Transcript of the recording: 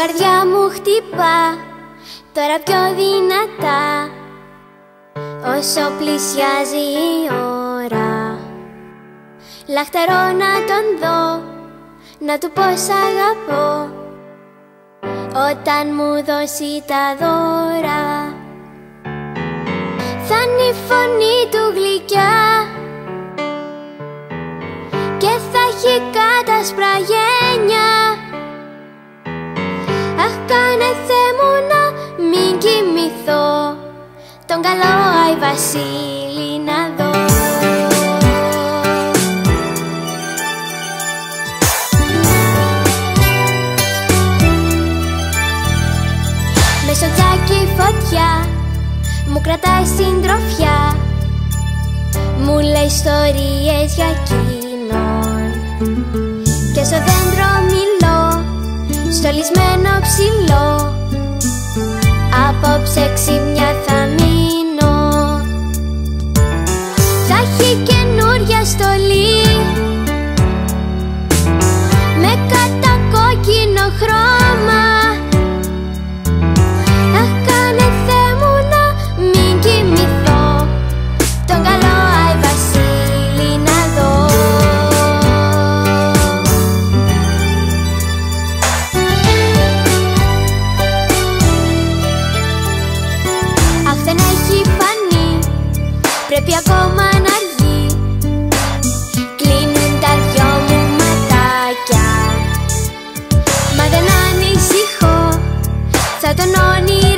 καρδιά μου χτυπά τώρα πιο δυνατά. Όσο πλησιάζει η ώρα Λαχτερώ να τον δω, να του πω σ' αγαπώ. Όταν μου δώσει τα δώρα Θα είναι η φωνή του γλυκιά. Και θα έχει κάτασπρα τον καλό Άι Βασίλη να δω. Με στο τζάκι φωτιά μου κρατάει συντροφιά. Μου λέει ιστορίες για εκείνον και στο δέντρο μιλώ στολισμένο ψηλό Απόψε ξύπνια θα μείνω Tata Nani